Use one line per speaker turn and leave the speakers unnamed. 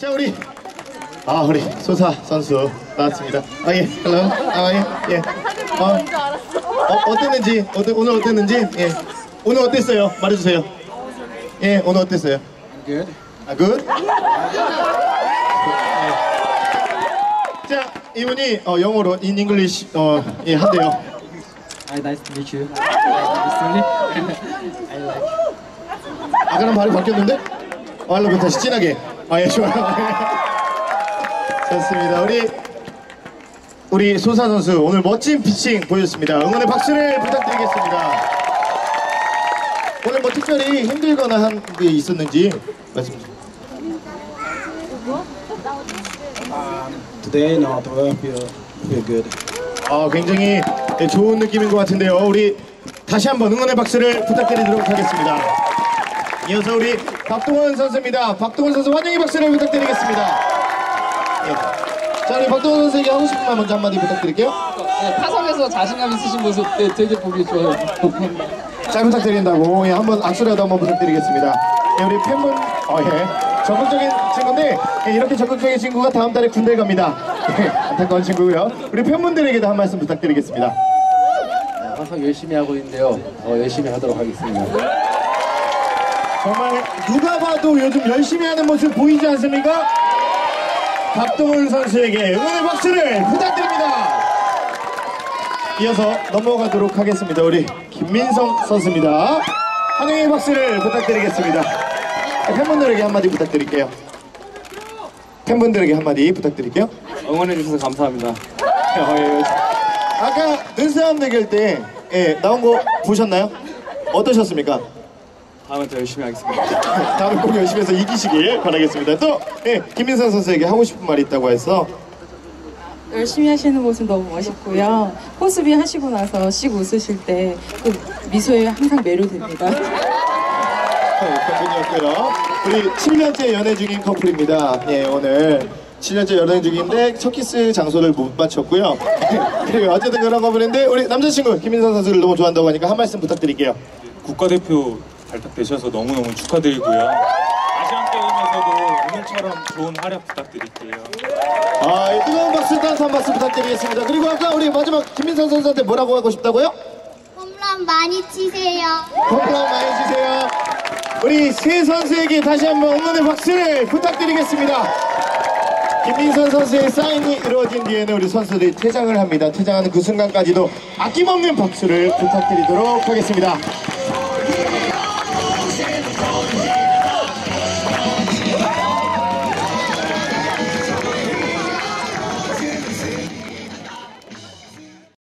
자 우리 아 우리 소사 선수 나왔습니다. 아 예, Hello. 아 예, 예. 어, 어 어땠는지 어때, 오늘 어땠는지 예. 오늘 어땠어요? 말해주세요. 예, 오늘 어땠어요?
Good.
아 Good. 예. 자 이분이 어, 영어로 in English 어, 예, 한대요.
Hi, nice to meet you. I like.
아까랑 발이 바뀌었는데? 말로 다시 진하게. 아, 예, 좋아요. 좋습니다. 우리, 우리 소사 선수 오늘 멋진 피칭 보여줬습니다. 응원의 박수를 부탁드리겠습니다. 오늘 뭐 특별히 힘들거나 한 게 있었는지 말씀 주세요.
Today, no, tomorrow feel feel good.
아, 굉장히 예, 좋은 느낌인 것 같은데요. 우리 다시 한번 응원의 박수를 부탁드리도록 하겠습니다. 이어서 우리 박동원 선수입니다. 박동원 선수 환영의 박수를 부탁드리겠습니다. 예. 자, 우리 박동원 선수에게 하고 싶은 말 먼저 한마디 부탁드릴게요.
네, 타석에서 자신감 있으신 모습 네, 되게 보기 좋아요.
잘 부탁드린다고 예, 한번 악수라도 한번 부탁드리겠습니다. 예, 우리 팬분, 어, 예. 적극적인 친구인데 예, 이렇게 적극적인 친구가 다음 달에 군대 갑니다. 예, 안타까운 친구고요. 우리 팬분들에게도 한 말씀 부탁드리겠습니다.
항상 열심히 하고 있는데요. 어, 열심히 하도록 하겠습니다.
정말 누가 봐도 요즘 열심히 하는 모습 보이지 않습니까? 박동훈 선수에게 응원의 박수를 부탁드립니다. 이어서 넘어가도록 하겠습니다. 우리 김민성 선수입니다. 환영의 박수를 부탁드리겠습니다. 팬분들에게 한마디 부탁드릴게요. 팬분들에게 한마디 부탁드릴게요.
응원해 주셔서 감사합니다.
어, 예. 아까 눈싸움 대결 때 예, 나온 거 보셨나요? 어떠셨습니까?
다음에 더 열심히 하겠습니다.
다음에 꼭 열심히 해서 이기시길 바라겠습니다. 또 예, 김민선 선수에게 하고 싶은 말이 있다고 해서
열심히 하시는 모습 너무 멋있고요. 호수비 하시고 나서 씩 웃으실 때 그 미소에 항상 매료됩니다.
덕분이었고요. 우리 7년째 연애 중인 커플입니다. 예, 오늘 7년째 연애 중인데 첫 키스 장소를 못 맞췄고요. 그리고 어쨌든 그런 커플인데 우리 남자친구 김민선 선수를 너무 좋아한다고 하니까 한 말씀 부탁드릴게요.
국가대표 발탁되셔서 너무너무 축하드리고요. 아시안 게임에서도 오늘처럼 좋은 활약 부탁드릴게요.
아, 이 뜨거운 박수 따뜻한 박수 부탁드리겠습니다. 그리고 아까 우리 마지막 김민선 선수한테 뭐라고 하고 싶다고요?
홈런 많이 치세요.
홈런 많이 주세요. 우리 세 선수에게 다시 한번 응원의 박수를 부탁드리겠습니다. 김민선 선수의 사인이 이루어진 뒤에는 우리 선수들이 퇴장을 합니다. 퇴장하는 그 순간까지도 아낌없는 박수를 부탁드리도록 하겠습니다.